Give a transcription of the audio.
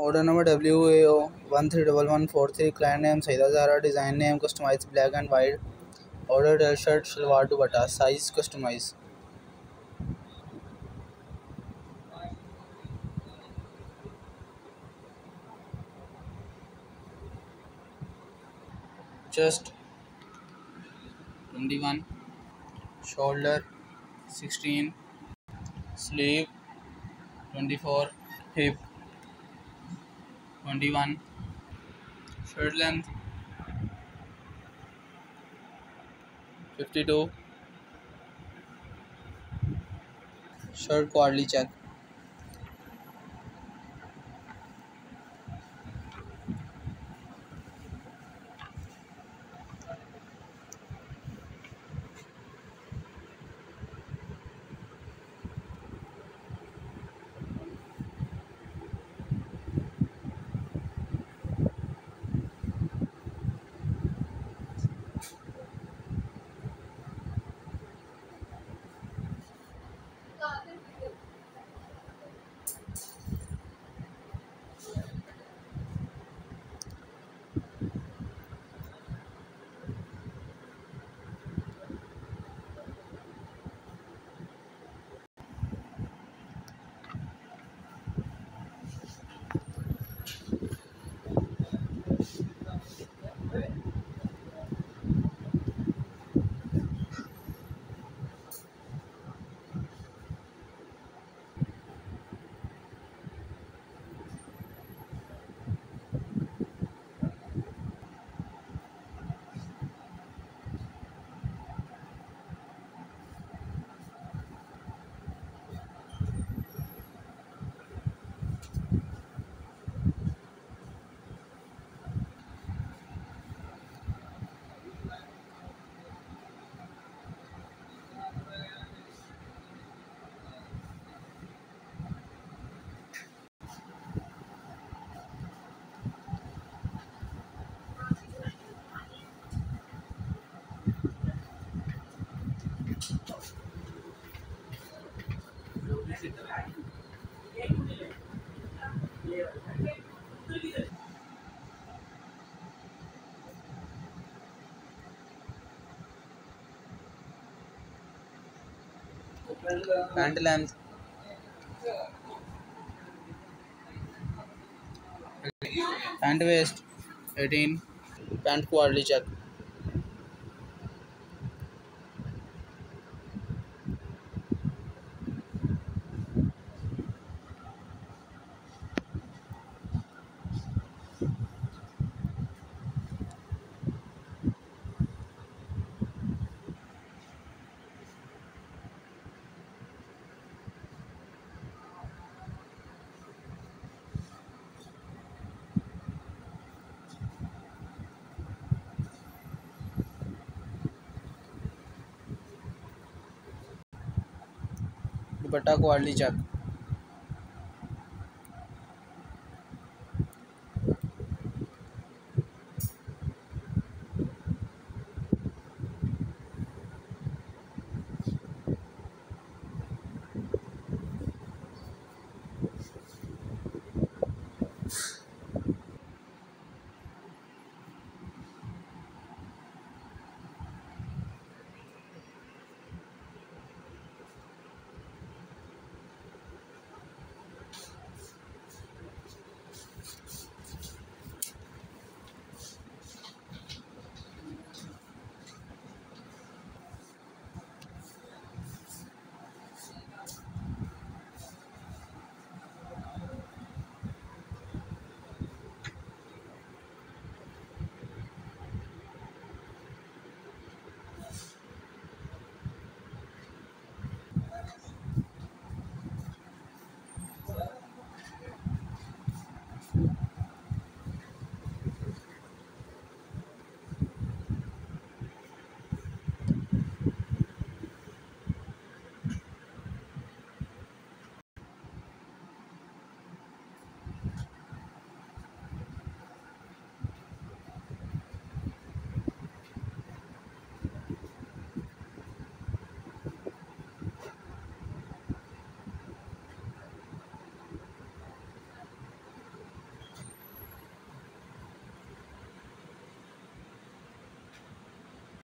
Order number W A O one three double one four three client name Saida Zara design name customize black and white order dead shirt shalwar dupatta size customize chest twenty one shoulder sixteen sleeve twenty four hip 21 shirt length 52 shirt quality check pant length pant waist eighteen pant quality check dupatta quality check.